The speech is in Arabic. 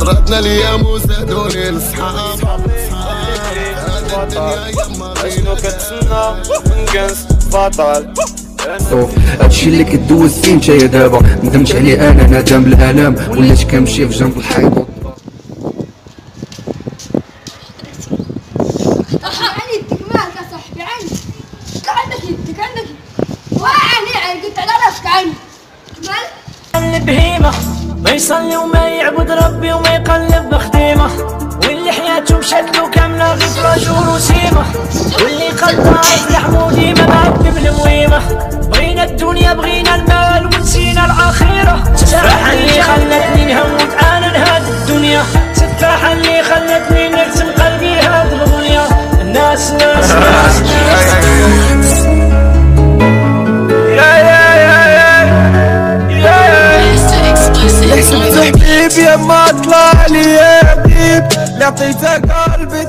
طردنا الأيام وزادوني الصحاب شنو كتسنى من كنس بطل هادشي اللي كدوز فيه نتايا دابا. ندمت عليه أنا ندم الالام ولات كنمشي في جنب الحيط البهيمة ما يصلي وما يعبد ربي وما يقلب بخديمة. واللي حياته مشات له كاملة غير فراجور وسيمة واللي قلبها يحمو ديما معذب المويمة الدنيا بغينا المال ونسينا الآخرة سفاحة اللي خلتني نهوت أنا نهاد الدنيا. سفاحة اللي خلتني نرسم قلبي هاد الغنية الناس ناس ناس ناس. حبيبي يا ما طلع لي يا حبيب؟ اللي عطيته قلبي